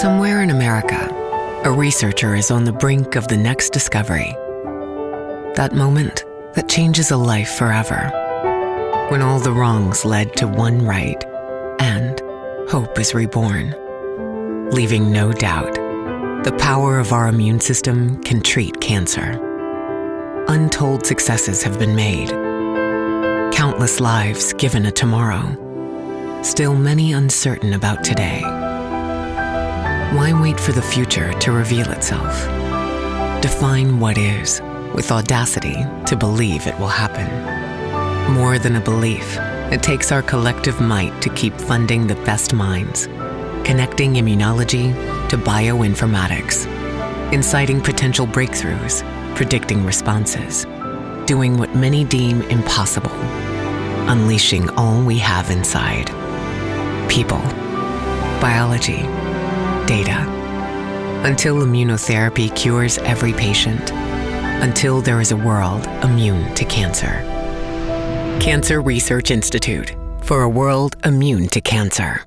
Somewhere in America, a researcher is on the brink of the next discovery. That moment that changes a life forever. When all the wrongs led to one right and hope is reborn. Leaving no doubt, the power of our immune system can treat cancer. Untold successes have been made. Countless lives given a tomorrow. Still many uncertain about today. Why wait for the future to reveal itself? Define what is with audacity to believe it will happen. More than a belief, it takes our collective might to keep funding the best minds, connecting immunology to bioinformatics, inciting potential breakthroughs, predicting responses, doing what many deem impossible, unleashing all we have inside people, biology, data. Until immunotherapy cures every patient, until there is a world immune to cancer. Cancer Research Institute for a world immune to cancer.